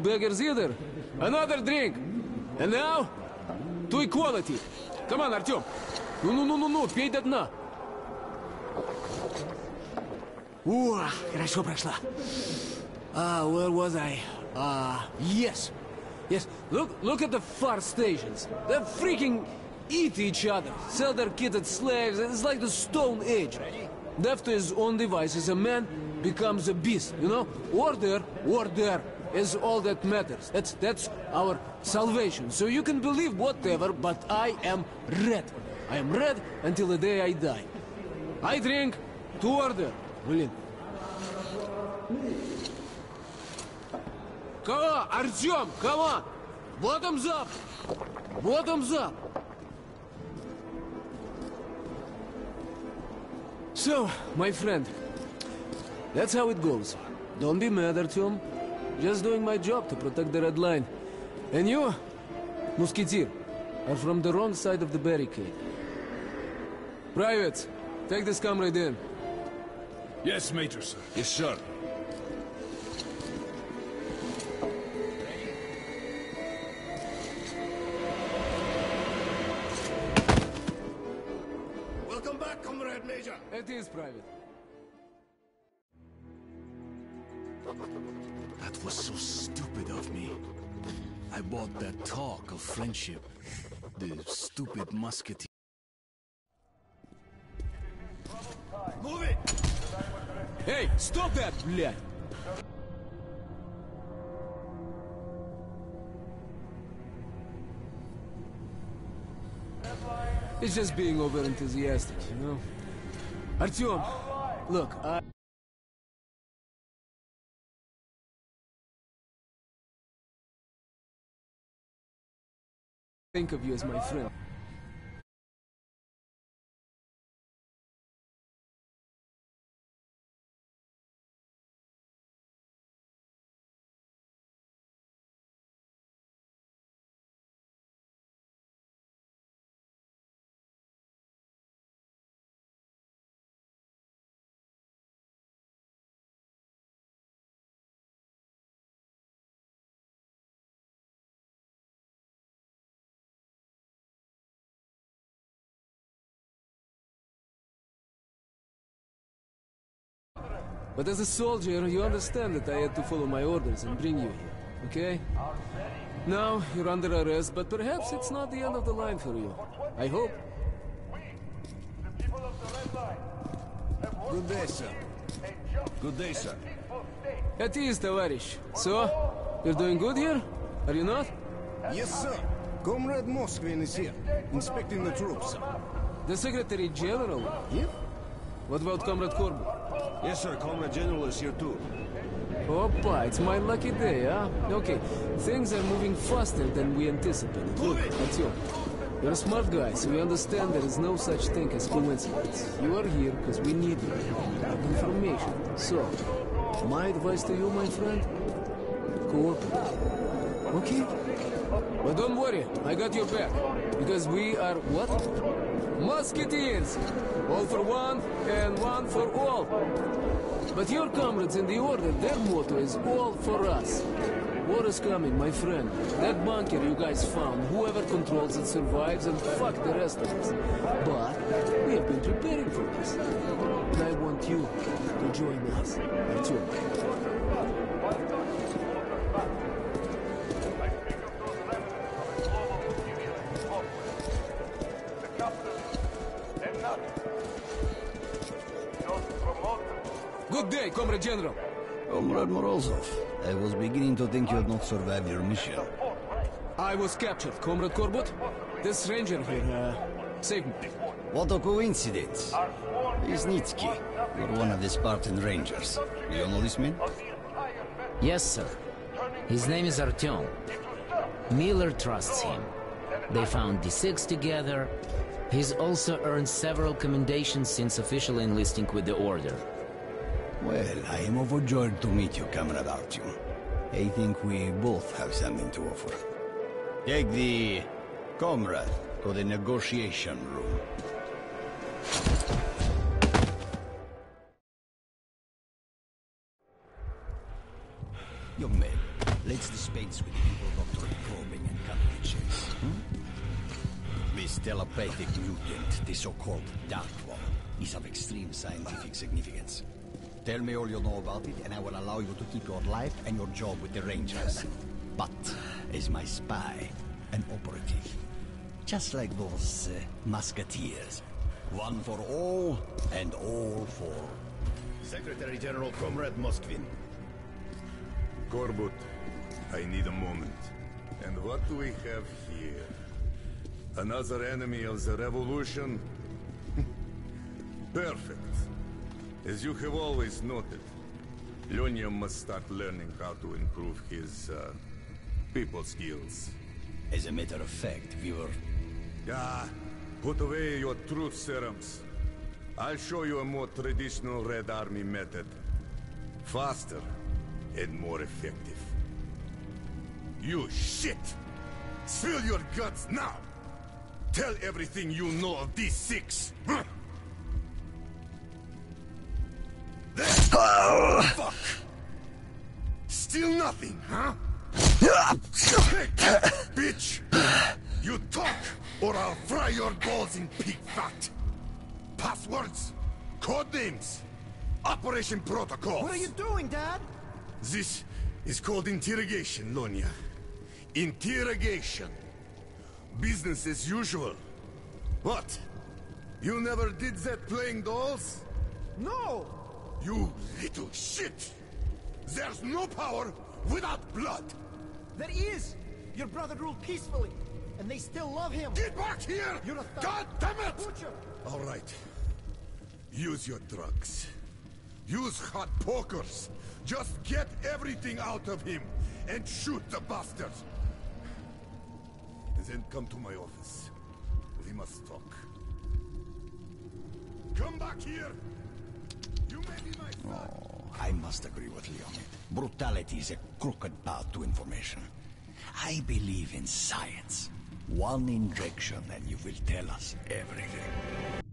beggars either. Another drink. And now, to equality. Come on, Artyom. Ну-ну-ну-ну-ну, пей до дна. О, хорошо прошла. Ah, where was I? Ah, yes. Yes, look, look at the far stations. They freaking eat each other, sell their kitted slaves. It's like the Stone Age. Left to his own devices, a man becomes a beast, you know? Order, order is all that matters. That's, that's our salvation. So you can believe whatever, but I am red. I am red until the day I die. I drink to order. Блин. Come on, Артем, come on! Bottoms up! Bottoms up! So, my friend, that's how it goes. Don't be mad, Artyom. Just doing my job to protect the Red Line. And you, Musketeer, are from the wrong side of the barricade. Privates, take this comrade in. Yes, Major, sir. Yes, sir. It is private. That was so stupid of me. I bought that talk of friendship. The stupid musketeer. Move it! Hey, stop that, блядь! It's just being over enthusiastic, you know? Artyom, look, I... think of you as my friend. But as a soldier, you understand that I had to follow my orders and bring you here, okay? Now, you're under arrest, but perhaps it's not the end of the line for you. I hope. Good day, sir. Good day, sir. At ease, товарищ. So, you're doing good here? Are you not? Yes, sir. Comrade Moskvin is here, inspecting the troops. The Secretary General? Here? What about Comrade Korbut? Yes, sir. Comrade General is here too. Opa, it's my lucky day, huh? Okay, things are moving faster than we anticipated. Look, Artyom, you're a smart guy, so you understand there is no such thing as coincidence. You are here because we need you. We have information. So, my advice to you, my friend, cooperate. Okay? But don't worry, I got your back. Because we are what? Musketeers! All for one, and one for all. But your comrades in the Order, their motto is all for us. War is coming, my friend. That bunker you guys found, whoever controls it survives, and fuck the rest of us. But we have been preparing for this. And I want you to join us. Good day, Comrade General. Comrade Morozov, I was beginning to think you had not survived your mission. I was captured, Comrade Korbut. This ranger here, uh, saved me. What a coincidence. Lesnitsky, you're one of the Spartan Rangers. Do You know this man? Yes, sir. His name is Artyom. Miller trusts him. They found D6 together. He's also earned several commendations since officially enlisting with the Order. Well, I am overjoyed to meet you, Comrade Artyom. I think we both have something to offer. Take the comrade to the negotiation room. Young man, let's dispense with the introductory probing and cutting checks. Hmm? This telepathic mutant, the so-called Dark One, is of extreme scientific significance. Tell me all you know about it, and I will allow you to keep your life and your job with the Rangers. But as my spy, an operative. Just like those uh, musketeers. One for all, and all for... Secretary General Comrade Moskvin. Korbut, I need a moment. And what do we have here? Another enemy of the revolution? Perfect. As you have always noted, Lunya must start learning how to improve his, uh, people skills. As a matter of fact, we were... Ah, put away your truth serums. I'll show you a more traditional Red Army method. Faster and more effective. You shit! Spill your guts now! Tell everything you know of these six! Huh? Fuck! Still nothing, huh? Hey, bitch! You talk, or I'll fry your balls in pig fat! Passwords, code names, operation protocols. What are you doing, Dad? This is called interrogation, Lonia. Interrogation. Business as usual. What? You never did that playing dolls? No! You little shit! There's no power without blood! There is! Your brother ruled peacefully, and they still love him! Get back here! You're a thug. God damn it! Butcher! All right. Use your drugs. Use hot pokers. Just get everything out of him and shoot the bastard. And then come to my office. We must talk. Come back here! Oh, I must agree with Leonid. Brutality is a crooked path to information. I believe in science. One injection and you will tell us everything.